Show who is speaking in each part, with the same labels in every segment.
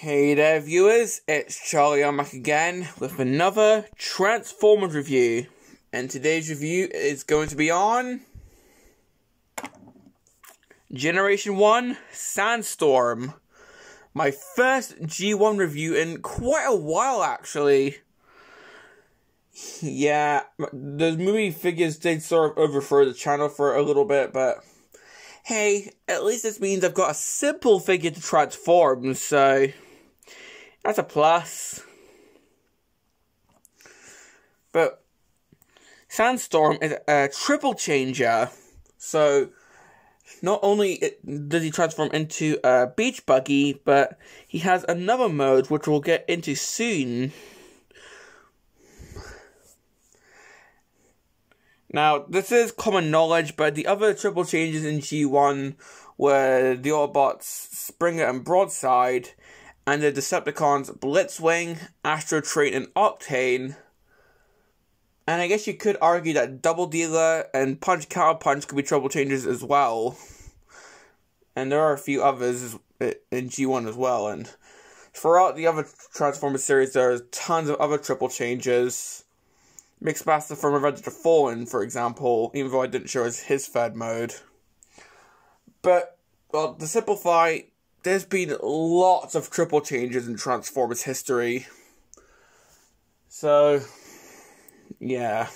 Speaker 1: Hey there, viewers. It's Charlie. I'm back again with another Transformers review. And today's review is going to be on. Generation 1 Sandstorm. My first G1 review in quite a while, actually. Yeah, the movie figures did sort of overthrow the channel for a little bit, but hey, at least this means I've got a simple figure to transform, so that's a plus. But Sandstorm is a triple changer, so not only does he transform into a beach buggy, but he has another mode which we'll get into soon. Now, this is common knowledge, but the other triple changes in G1 were the Autobots Springer and Broadside, and the Decepticons Blitzwing, Astrotrain, and Octane. And I guess you could argue that Double Dealer and Punch Counter Punch could be triple changes as well. And there are a few others in G1 as well. And throughout the other Transformers series, there are tons of other triple changes. Mixmaster from Revenge of the Fallen, for example, even though I didn't show us his third mode. But, well, to simplify, there's been lots of triple changes in Transformers history. So, yeah.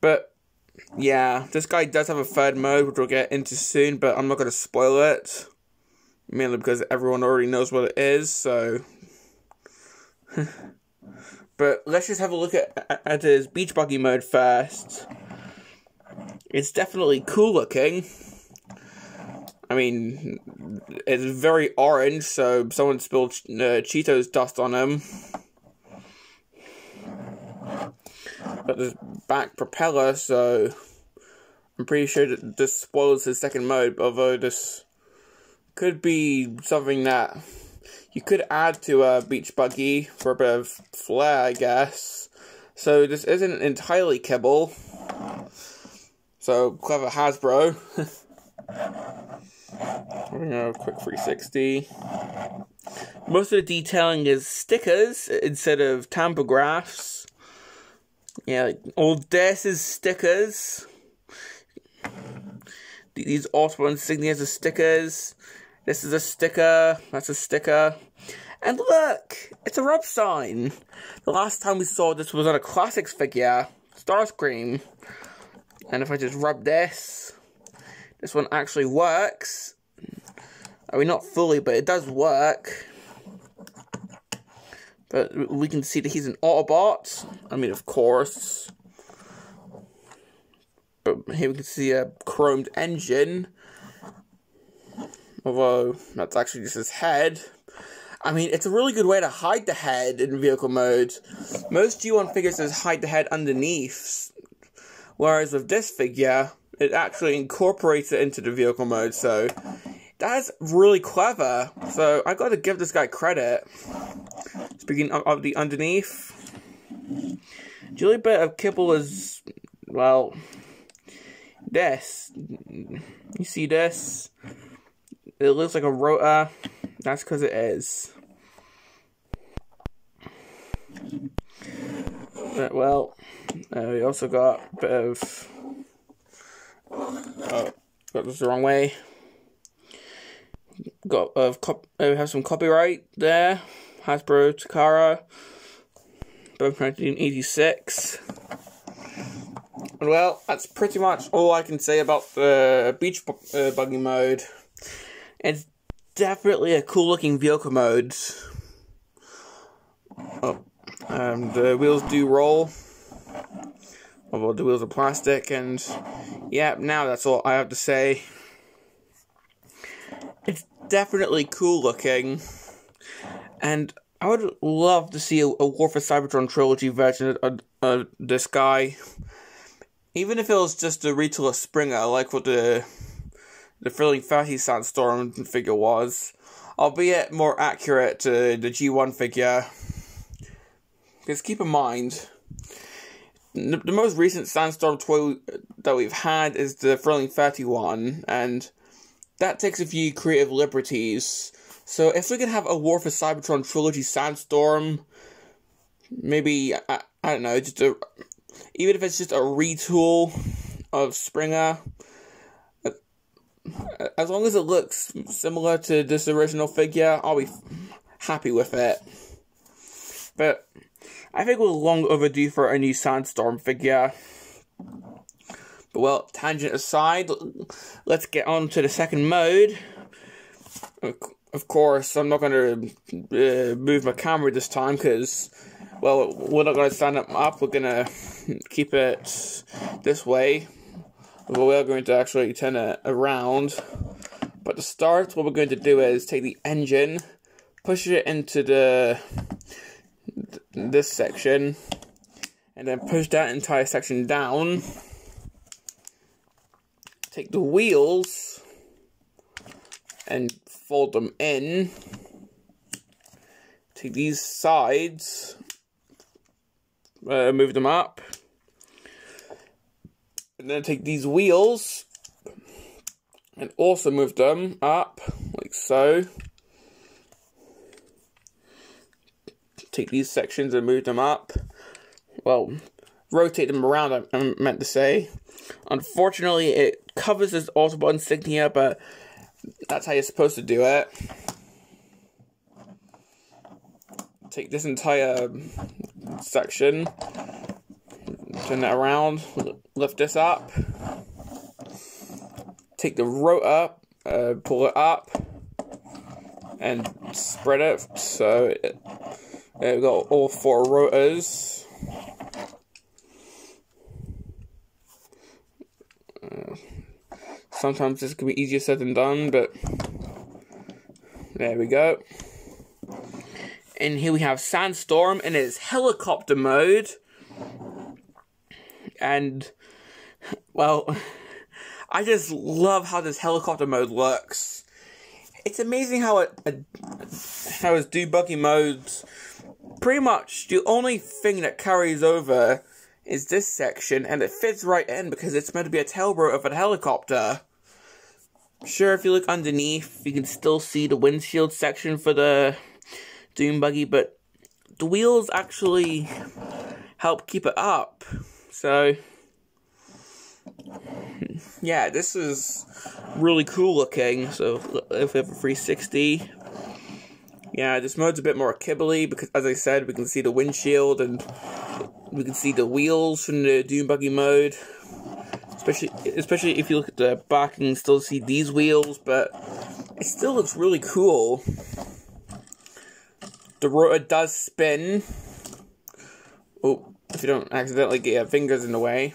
Speaker 1: But, yeah, this guy does have a third mode, which we'll get into soon, but I'm not going to spoil it. Mainly because everyone already knows what it is, so. But let's just have a look at, at his beach buggy mode first. It's definitely cool looking. I mean, it's very orange, so someone spilled uh, Cheetos dust on him. But this back propeller, so I'm pretty sure that this spoils his second mode, although this could be something that you could add to a beach buggy for a bit of flair, I guess. So this isn't entirely kibble. So clever Hasbro. We're quick 360. Most of the detailing is stickers instead of tampographs. Yeah, like old Death's stickers. These Autobot insignias are stickers. This is a sticker. That's a sticker. And look, it's a rub sign. The last time we saw this was on a Classics figure, Starscream. And if I just rub this, this one actually works. I mean, not fully, but it does work. But we can see that he's an Autobot. I mean, of course. But here we can see a chromed engine. Although, that's actually just his head. I mean, it's a really good way to hide the head in vehicle mode. Most G1 figures just hide the head underneath. Whereas with this figure, it actually incorporates it into the vehicle mode, so that's really clever. So I gotta give this guy credit. Speaking of, of the underneath, only bit of kibble is, well, this. You see this? It looks like a rotor. That's because it is. But, well, uh, we also got a bit of. Oh, got this the wrong way. Got of uh, we have some copyright there. Hasbro Takara, both 1986. Well, that's pretty much all I can say about the beach uh, buggy mode. It's definitely a cool looking vehicle mode. Oh, um, the wheels do roll. Although the wheels are plastic, and yeah, now that's all I have to say. Definitely cool looking, and I would love to see a, a War for Cybertron trilogy version of, this guy. Even if it was just a retool of Springer, like what the the Thrilling 30 Sandstorm figure was, albeit more accurate to the G1 figure. Because keep in mind, the, the most recent Sandstorm toy that we've had is the Thrilling 31, and that takes a few creative liberties So if we could have a War for Cybertron trilogy Sandstorm, maybe I, I don't know, just a even if it's just a retool of Springer, uh, as long as it looks similar to this original figure, I'll be happy with it. But I think we're long overdue for a new Sandstorm figure. Well, tangent aside, let's get on to the second mode. Of course, I'm not going to uh, move my camera this time because, well, we're not going to stand up. We're going to keep it this way. But we are going to actually turn it around. But to start, what we're going to do is take the engine, push it into the this section, and then push that entire section down. Take the wheels and fold them in. Take these sides, uh, move them up. And then take these wheels and also move them up like so. Take these sections and move them up. Well, rotate them around, I meant to say. Unfortunately, it covers this Autobot insignia, but that's how you're supposed to do it. Take this entire section, turn it around, lift this up, take the rotor, uh, pull it up, and spread it so it, it got all four rotors. Uh, sometimes this can be easier said than done, but there we go. And here we have Sandstorm in its helicopter mode. And, well, I just love how this helicopter mode looks. It's amazing how it, it how its debuggy modes pretty much the only thing that carries over is this section, and it fits right in because it's meant to be a tailboat of a helicopter. Sure, if you look underneath, you can still see the windshield section for the Dune buggy, but the wheels actually help keep it up. So, yeah, this is really cool looking. So, if we have a 360, yeah, this mode's a bit more kibbly because, as I said, we can see the windshield and we can see the wheels from the Dune buggy mode. Especially, especially if you look at the back, can still see these wheels, but it still looks really cool. The rotor does spin. Oh, if you don't accidentally get your fingers in the way.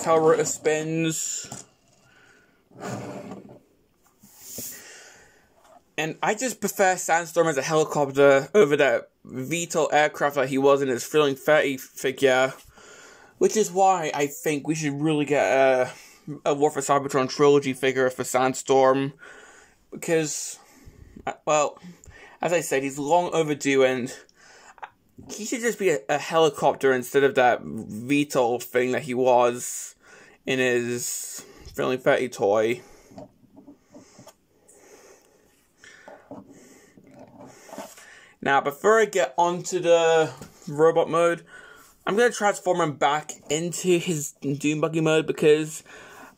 Speaker 1: Tail rotor spins. And I just prefer Sandstorm as a helicopter over that VTOL aircraft that he was in his Thrilling 30 figure. Which is why I think we should really get a, a War for Cybertron trilogy figure for Sandstorm. Because, uh, well, as I said, he's long overdue and he should just be a, a helicopter instead of that VTOL thing that he was in his Thrilling 30 toy. Now, before I get onto the robot mode, I'm going to transform him back into his Dune Buggy mode because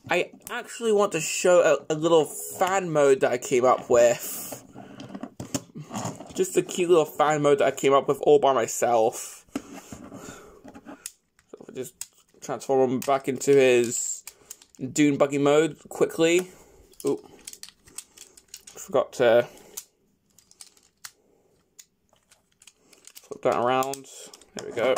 Speaker 1: I actually want to show a, a little fan mode that I came up with. Just a cute little fan mode that I came up with all by myself. So I just transform him back into his Dune Buggy mode quickly. Oh, forgot to flip that around. There we go.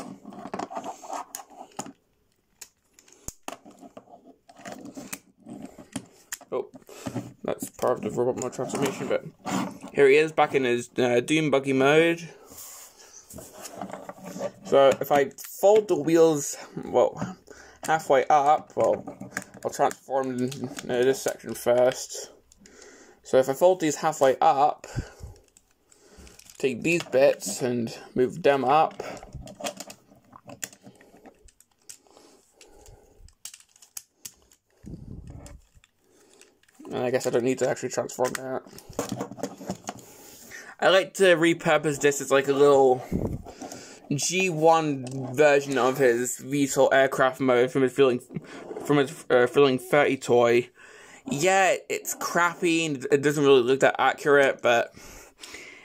Speaker 1: Oh, that's part of the robot mode transformation, but here he is back in his uh, Dune Buggy mode. So if I fold the wheels, well, halfway up, well, I'll transform uh, this section first. So if I fold these halfway up, take these bits and move them up. And I guess I don't need to actually transform that. I like to repurpose this as like a little G1 version of his VTOL aircraft mode from his feeling from his uh, Thrilling 30 toy. Yeah, it's crappy and it doesn't really look that accurate, but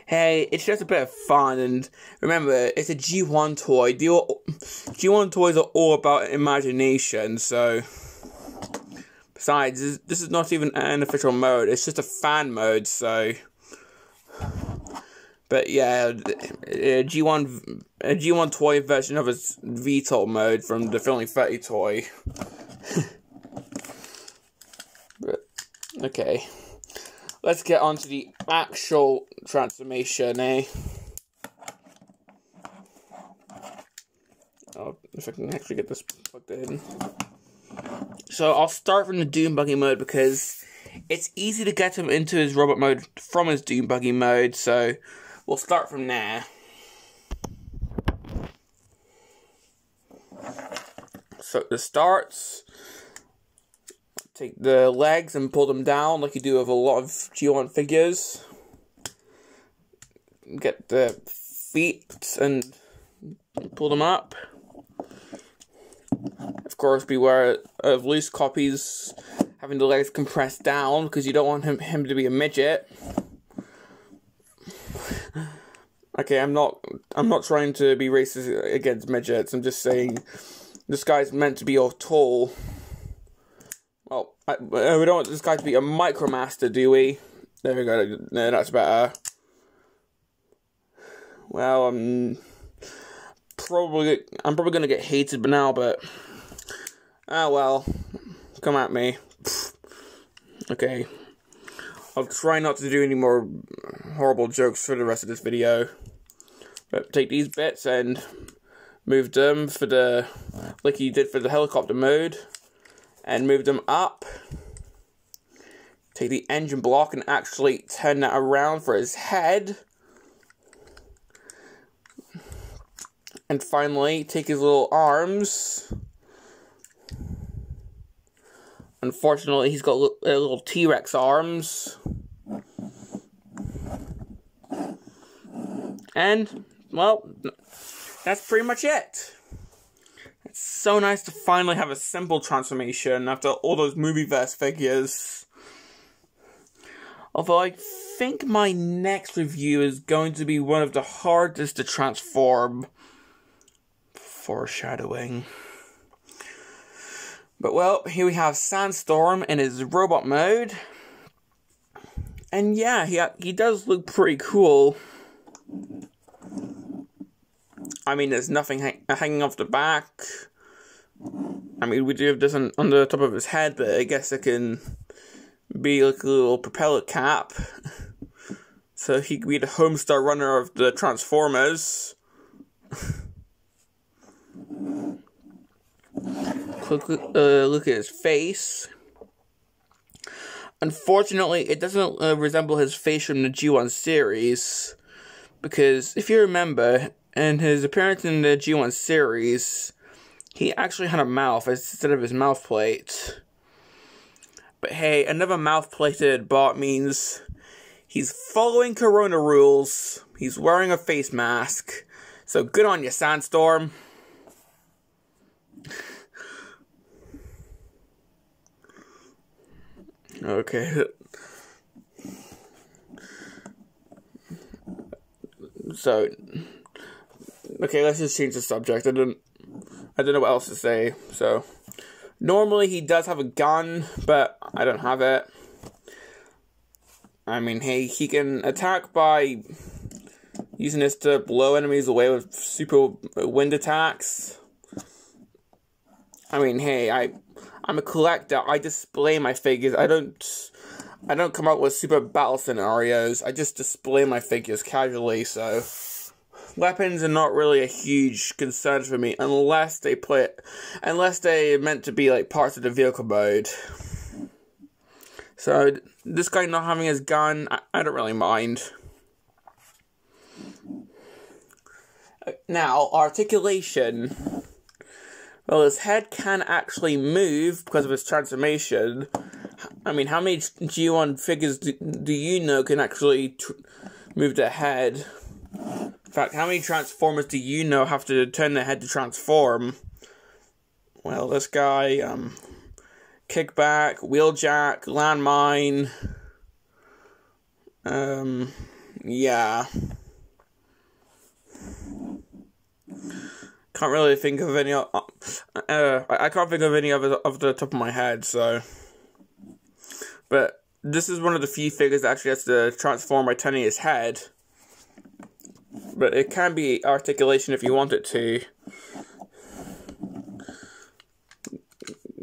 Speaker 1: hey, it's just a bit of fun. And remember, it's a G1 toy. The G1 toys are all about imagination, so. Besides, this is not even an official mode, it's just a fan mode, so. But yeah, a G1 a G1 toy version of its VTOL mode from the Thrilling 30 toy. but okay. Let's get on to the actual transformation, eh? Oh, if I can actually get this plugged in. So I'll start from the Dune Buggy mode because it's easy to get him into his robot mode from his Dune Buggy mode, so We'll start from there. So it starts, take the legs and pull them down like you do with a lot of G1 figures. Get the feet and pull them up. Of course, beware of loose copies having the legs compressed down because you don't want him, him to be a midget. Okay, I'm not. I'm not trying to be racist against midgets. I'm just saying, this guy's meant to be all tall. I, uh, we don't want this guy to be a micromaster, do we? There we go. No, that's better. Well, I'm probably I'm probably gonna get hated by now, but ah well, come at me. Okay, I'll try not to do any more horrible jokes for the rest of this video. But take these bits and move them for the, like you did for the helicopter mode, and move them up. Take the engine block and actually turn that around for his head. And finally, take his little arms. Unfortunately, he's got uh, little T-Rex arms. And well, that's pretty much it. It's so nice to finally have a simple transformation after all those movieverse figures. Although I think my next review is going to be one of the hardest to transform. Foreshadowing. But well, here we have Sandstorm in his robot mode. And yeah, he, he does look pretty cool. I mean, there's nothing hang hanging off the back. I mean, we do have this on, on the top of his head, but I guess it can be like a little propeller cap. so he could be the Homestar Runner of the Transformers. look, uh, look at his face. Unfortunately, it doesn't uh, resemble his face from the G1 series. Because if you remember, in his appearance in the G1 series, he actually had a mouth instead of his mouth plate. But hey, another mouth plated bot means he's following Corona rules, he's wearing a face mask, so good on you, Sandstorm. Okay. So, okay, let's just change the subject. I don't, I don't know what else to say. So, normally he does have a gun, but I don't have it. I mean, hey, he can attack by using this to blow enemies away with super wind attacks. I mean, hey, I, I'm a collector. I display my figures. I don't I don't come up with super battle scenarios. I just display my figures casually, so weapons are not really a huge concern for me unless they play it, unless they're meant to be like parts of the vehicle mode. So this guy not having his gun, I, I don't really mind. Uh, now, articulation. Well, his head can actually move because of his transformation, I mean, how many G1 figures do, do you know can actually move their head? Fact, how many Transformers do you know have to turn their head to transform? Well, this guy, um, Kickback, Wheeljack, Landmine, um, yeah. Can't really think of any. Uh, uh, I can't think of any of off the top of my head. So, but this is one of the few figures that actually has to transform by turning his head. But it can be articulation if you want it to.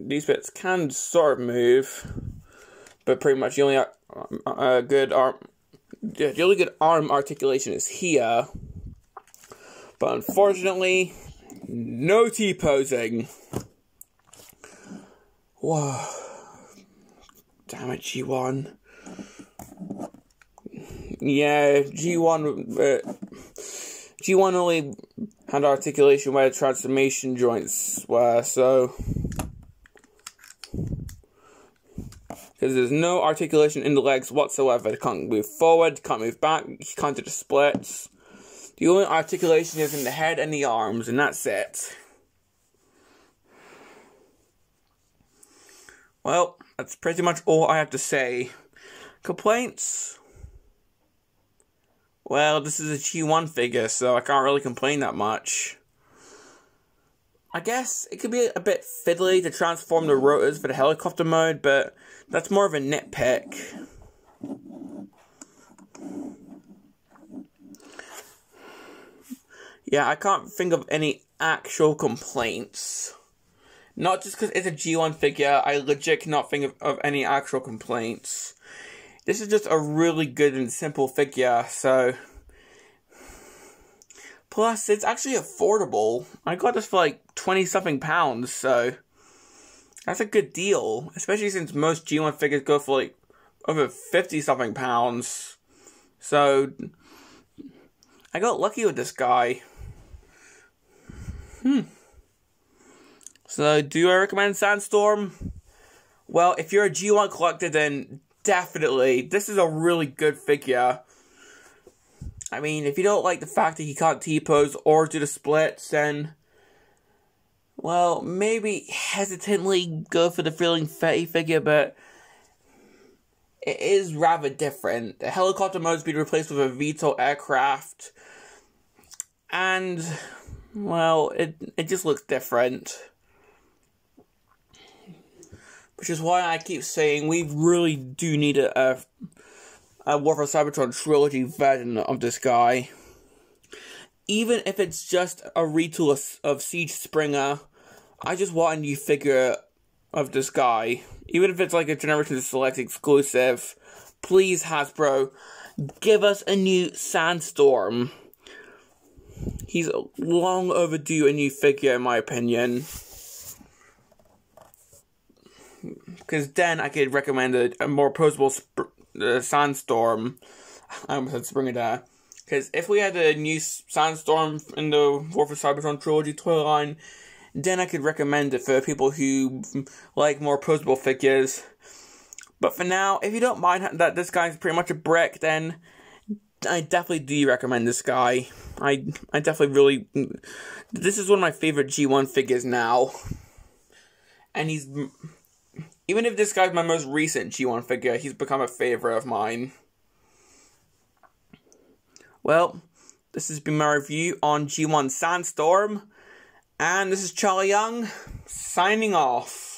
Speaker 1: These bits can sort of move, but pretty much the only uh, uh, good arm, the only good arm articulation is here. But unfortunately, no T-posing. Whoa. Damn it, G1. Yeah, G1... Uh, G1 only had articulation where transformation joints were, so... Because there's no articulation in the legs whatsoever. They can't move forward, can't move back, can't do the splits. The only articulation is in the head and the arms, and that's it. Well, that's pretty much all I have to say. Complaints? Well, this is a G1 figure, so I can't really complain that much. I guess it could be a bit fiddly to transform the rotors for the helicopter mode, but that's more of a nitpick. Yeah, I can't think of any actual complaints. Not just because it's a G1 figure, I legit cannot think of, of any actual complaints. This is just a really good and simple figure, so... Plus, it's actually affordable. I got this for like 20 something pounds, so... That's a good deal. Especially since most G1 figures go for like over 50 something pounds. So... I got lucky with this guy. Hmm. So, do I recommend Sandstorm? Well, if you're a G1 collector, then definitely. This is a really good figure. I mean, if you don't like the fact that he can't T-pose or do the splits, then... Well, maybe hesitantly go for the Feeling Fatty figure, but... It is rather different. The helicopter mode has been replaced with a VTOL aircraft. And well, it it just looks different. Which is why I keep saying we really do need a, a, a War for Cybertron trilogy version of this guy. Even if it's just a retool of, of Siege Springer, I just want a new figure of this guy. Even if it's like a Generation Select exclusive, please Hasbro, give us a new Sandstorm. He's long overdue a new figure, in my opinion. Because then I could recommend a, a more approachable sp- uh, Sandstorm. I almost said Springer Because if we had a new Sandstorm in the War for Cybertron trilogy toy line, then I could recommend it for people who like more approachable figures. But for now, if you don't mind that this guy's pretty much a brick, then I definitely do recommend this guy. I I definitely really this is one of my favorite G1 figures now. And he's even if this guy's my most recent G1 figure, he's become a favorite of mine. Well, this has been my review on G1 Sandstorm, and this is Charlie Young signing off.